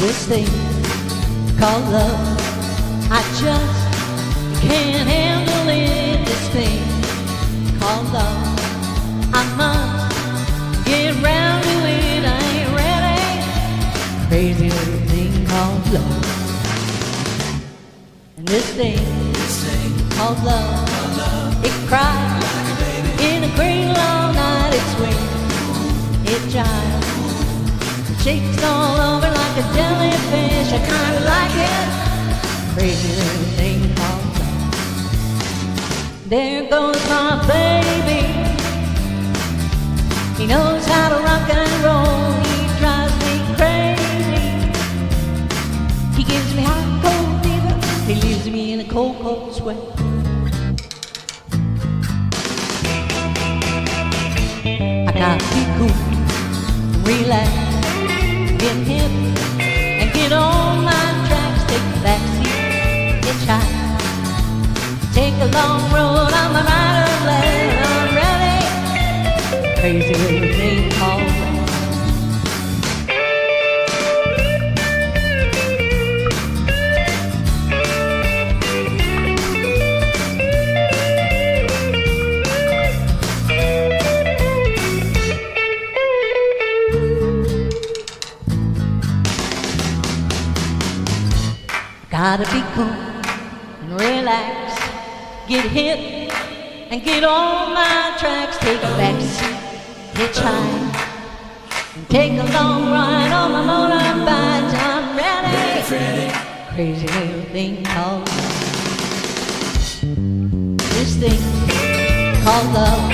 this thing called love. I just can't handle it. This thing called love. I must get round to it. I ain't ready. Crazy little thing called love. And this thing called love, it cries like a in a green all night. It swings, it jives, shakes all over like a jellyfish. I kinda like it. Crazy little thing called love. There goes my baby. He knows how to rock and roll. He drives me crazy. He gives me hot cold fever. He leaves me in a cold, cold sweat. I gotta be cool, relax, get hip, and get on my tracks. Take the backseat, hitchhike, take a long road on my rider's left. I'm ready. Crazy little thing Gotta be cool and relax, get hip and get on my tracks. Take a back seat, hitchhike, and take a long ride on my motorbike. I'm ready. Crazy little thing called. This thing called love.